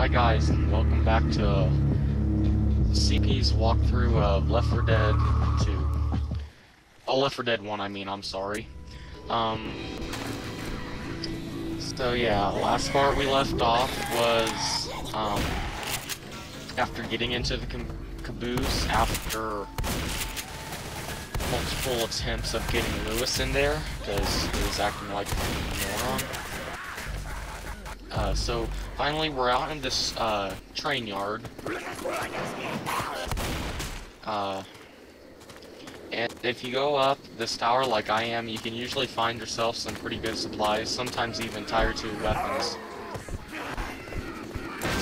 Hi guys, and welcome back to CP's walkthrough of Left 4 Dead 2. Oh, Left 4 Dead 1, I mean, I'm sorry. Um, so yeah, last part we left off was, um, after getting into the caboose, after multiple attempts of getting Louis in there, because he was acting like a moron. Uh, so finally we're out in this uh, train yard. Uh, and if you go up this tower like I am, you can usually find yourself some pretty good supplies, sometimes even tier 2 weapons.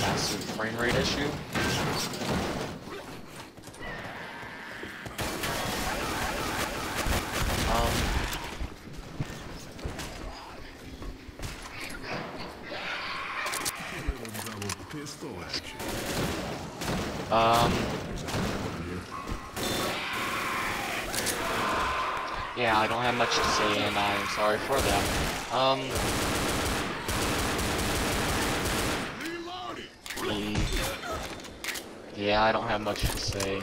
Massive frame rate issue. Um. Yeah, I don't have much to say, and I'm sorry for that. Um. Yeah, I don't have much to say.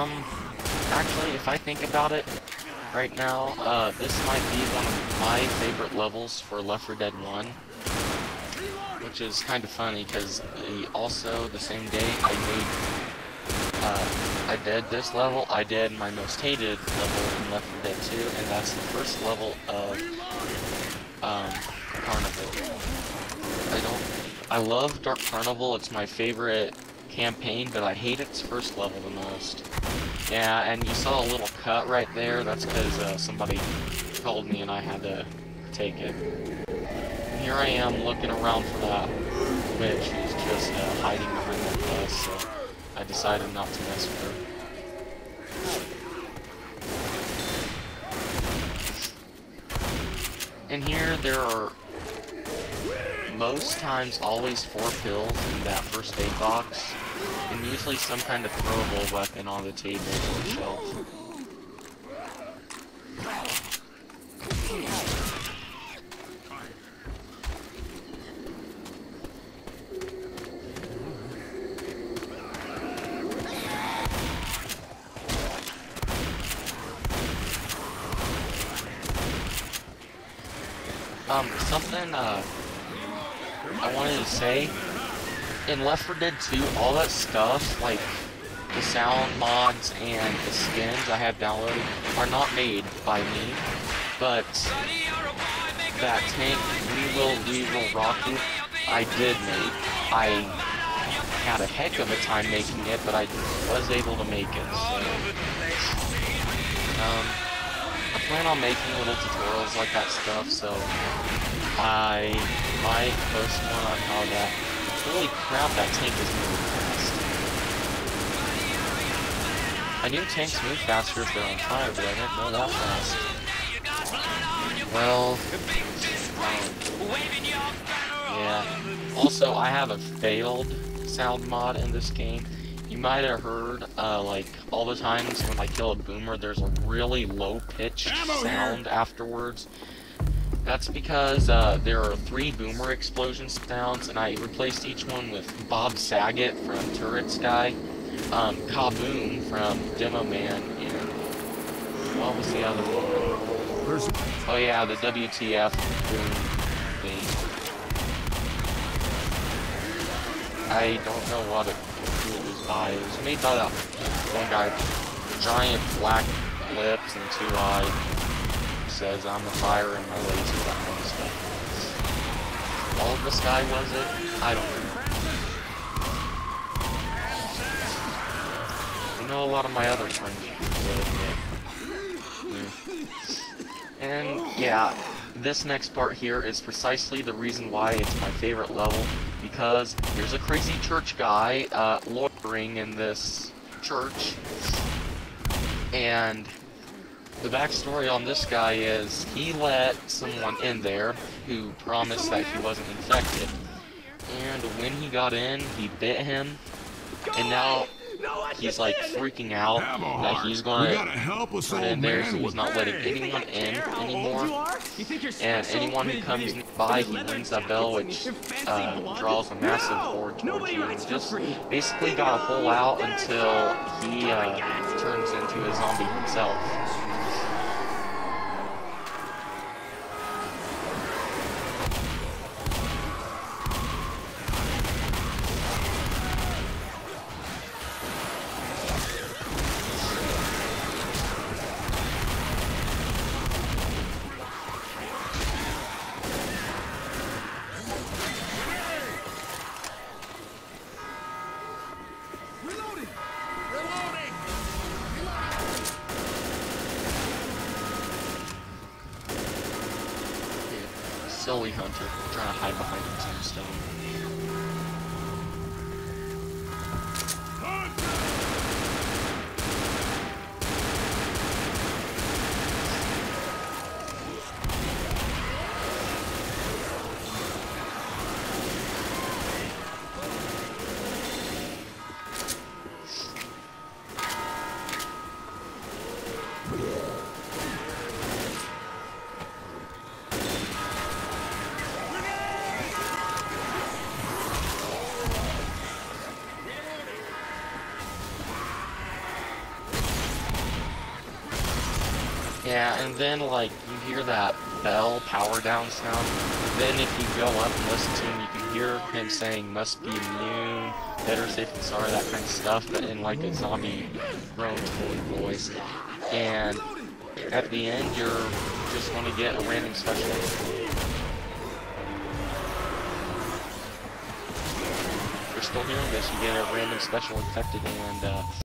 Um, actually, if I think about it, right now, uh, this might be one of my favorite levels for Left 4 Dead 1. Which is kind of funny, because also, the same day I made, uh, I did this level, I did my most hated level in Left 4 Dead 2, and that's the first level of, um, Carnival. I don't, I love Dark Carnival, it's my favorite campaign, but I hate its first level the most. Yeah, and you saw a little cut right there, that's because uh, somebody called me and I had to take it. Here I am looking around for that witch who's just uh, hiding behind that bus, so I decided not to mess with her. And here, there are most times always four pills in that first aid box, and usually some kind of throwable weapon on the table or shelf. Um, something, uh, I wanted to say, in Left 4 Dead 2, all that stuff, like the sound mods and the skins I have downloaded, are not made by me, but that tank, We Will, We Will Rock You, I did make. I had a heck of a time making it, but I was able to make it, so... Um, I plan on making little tutorials like that stuff, so I might post one on how that. Holy crap, that tank is moving fast. I knew tanks move faster if they're on fire, but I didn't know that fast. Well, um, yeah. Also, I have a failed sound mod in this game. You might have heard, uh, like, all the times when I kill a boomer, there's a really low-pitched sound afterwards. That's because uh, there are three boomer explosion sounds, and I replaced each one with Bob Saget from Tourettes Guy, um, Kaboom from Demoman, and what was the other one? Oh yeah, the WTF boom thing. I don't know what it, who it was by. It was made by that one guy, giant black lips and two eyes says I'm a fire in my laser, that of stuff. All of the sky was it? I don't know. I know a lot of my other friends yeah. And yeah, this next part here is precisely the reason why it's my favorite level, because there's a crazy church guy uh, loitering in this church, and the backstory on this guy is he let someone in there who promised that he wasn't infected, and when he got in, he bit him, and now he's like freaking out that he's gonna turn in there, so he's not letting anyone in anymore. And anyone who comes by, he rings that bell, which uh, draws a massive horde towards you. And just basically gotta hold out until he uh, turns into a zombie himself. Silly Hunter, trying to hide behind him tombstone. Yeah, and then like you hear that bell power down sound. Then if you go up and listen to him, you can hear him saying "must be immune," "better safe than sorry," that kind of stuff, but in like a zombie tone voice. And at the end, you're just going to get a random special. You're still hearing this, you get a random special infected and. Uh,